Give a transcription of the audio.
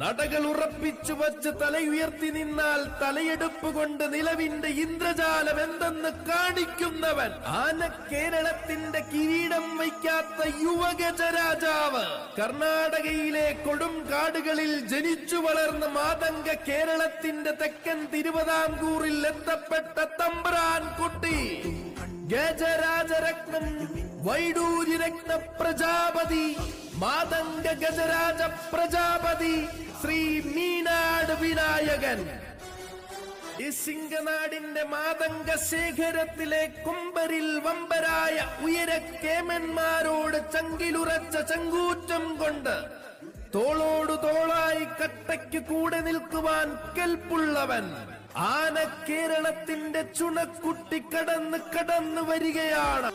നടകൾ ഉറപ്പിച്ചു വച്ച് തലയുയർത്തി നിന്നാൽ തലയെടുപ്പ് കൊണ്ട് നിലവിന്റെ ഇന്ദ്രജാലം എന്തെന്ന് കാണിക്കുന്നവൻ? ആന കേരളത്തിന്റെ കിരീടം വയ്ക്കാത്ത യുവഗജരാജാവ് കർണാടകയിലെ കൊടും കാടുകളിൽ ജനിച്ചു വളർന്ന മാതംഗ കേരളത്തിന്റെ തെക്കൻ തിരുവിതാംകൂറിൽ എത്തപ്പെട്ട തമ്പ്രാൻ കുട്ടി. ഗജരാജരത്നം വൈഡൂര്യരത്ന പ്രജാപതി മാതംഗ ഗജരാജ പ്രജാപതി ശ്രീ മീനാട് വിനായകൻ. ഈ സിംഗനാടിന്റെ മാതംഗ ശേഖരത്തിലെ കുമ്പരിൽ വമ്പരായ ഉയര കേമന്മാരോട് ചങ്കിലുറച്ച ചങ്കൂറ്റം കൊണ്ട് തോളോടു തോളായി കട്ടയ്ക്ക് കൂടെ നിൽക്കുവാൻ കെൽപ്പുള്ളവൻ. ആന കേരളത്തിന്റെ ചുണക്കുട്ടി കടന്ന് കടന്നു വരികയാണ്.